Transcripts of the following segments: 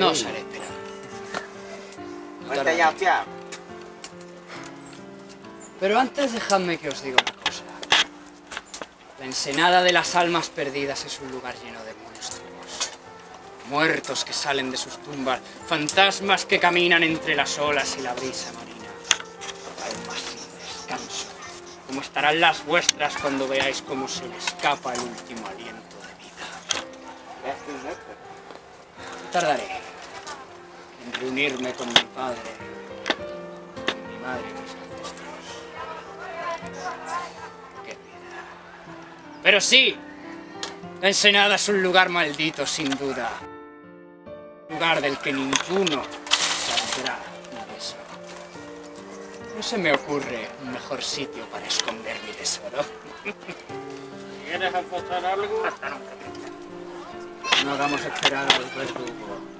No os haré esperar. Ya, hostia. Pero antes dejadme que os diga una cosa. La ensenada de las almas perdidas es un lugar lleno de monstruos. Muertos que salen de sus tumbas, fantasmas que caminan entre las olas y la brisa marina. Almas sin descanso. Como estarán las vuestras cuando veáis cómo se le escapa el último aliento de vida. Tardaré reunirme con mi padre, con mi madre y mis ancestros. Qué vida. Pero sí, la ensenada es un lugar maldito, sin duda. Un lugar del que ninguno saldrá ileso. No se me ocurre un mejor sitio para esconder mi tesoro. ¿Quieres apostar algo? No hagamos esperar al verdugo.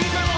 Music